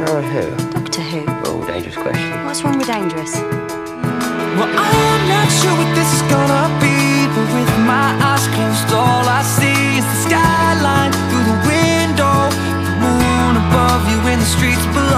Doctor who? Doctor Who. Oh, dangerous question. What's wrong with dangerous? Well, I'm not sure what this is gonna be, but with my eyes closed, all I see is the skyline through the window, the moon above you and the streets below.